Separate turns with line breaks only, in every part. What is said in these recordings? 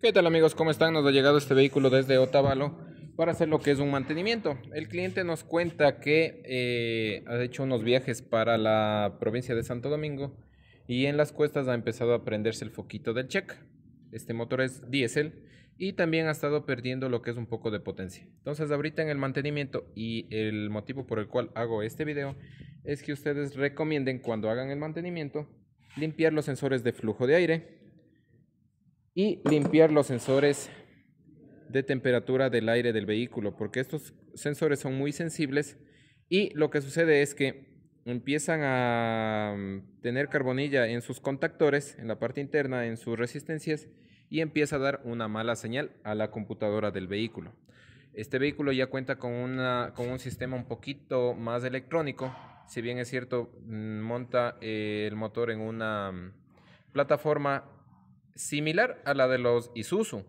¿Qué tal amigos? ¿Cómo están? Nos ha llegado este vehículo desde Otavalo para hacer lo que es un mantenimiento. El cliente nos cuenta que eh, ha hecho unos viajes para la provincia de Santo Domingo y en las cuestas ha empezado a prenderse el foquito del check. Este motor es diésel y también ha estado perdiendo lo que es un poco de potencia. Entonces ahorita en el mantenimiento y el motivo por el cual hago este video es que ustedes recomienden cuando hagan el mantenimiento limpiar los sensores de flujo de aire y limpiar los sensores de temperatura del aire del vehículo, porque estos sensores son muy sensibles y lo que sucede es que empiezan a mm, tener carbonilla en sus contactores, en la parte interna, en sus resistencias, y empieza a dar una mala señal a la computadora del vehículo. Este vehículo ya cuenta con, una, con un sistema un poquito más electrónico, si bien es cierto, mm, monta el motor en una mm, plataforma similar a la de los Isuzu,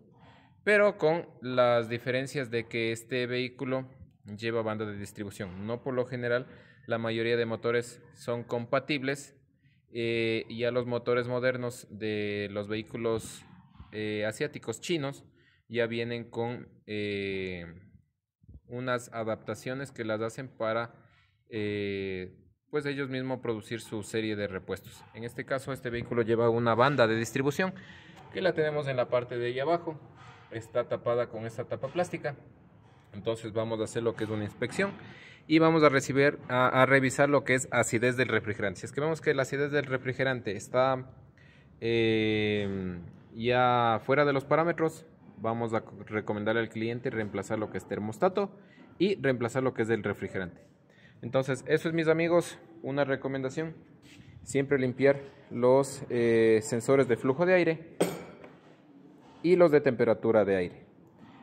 pero con las diferencias de que este vehículo lleva banda de distribución. No por lo general, la mayoría de motores son compatibles eh, y los motores modernos de los vehículos eh, asiáticos chinos ya vienen con eh, unas adaptaciones que las hacen para pues ellos mismos producir su serie de repuestos. En este caso este vehículo lleva una banda de distribución que la tenemos en la parte de ahí abajo. Está tapada con esta tapa plástica. Entonces vamos a hacer lo que es una inspección y vamos a recibir a, revisar lo que es acidez del refrigerante. Si es que vemos que la acidez del refrigerante está eh, ya fuera de los parámetros, vamos a recomendarle al cliente reemplazar lo que es termostato y reemplazar lo que es el refrigerante. Entonces, eso es mis amigos, una recomendación. Siempre limpiar los eh, sensores de flujo de aire y los de temperatura de aire.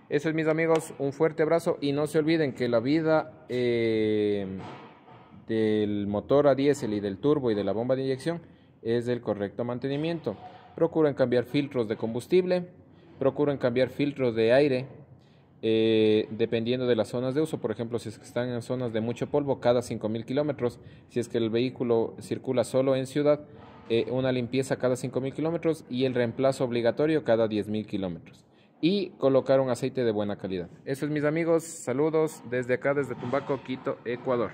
Eso es mis amigos, un fuerte abrazo y no se olviden que la vida eh, del motor a diésel y del turbo y de la bomba de inyección es del correcto mantenimiento. Procuren cambiar filtros de combustible, procuren cambiar filtros de aire eh, dependiendo de las zonas de uso, por ejemplo, si es que están en zonas de mucho polvo, cada 5.000 kilómetros, si es que el vehículo circula solo en ciudad, eh, una limpieza cada 5.000 kilómetros y el reemplazo obligatorio cada 10.000 kilómetros. Y colocar un aceite de buena calidad. Eso es mis amigos, saludos desde acá, desde Tumbaco, Quito, Ecuador.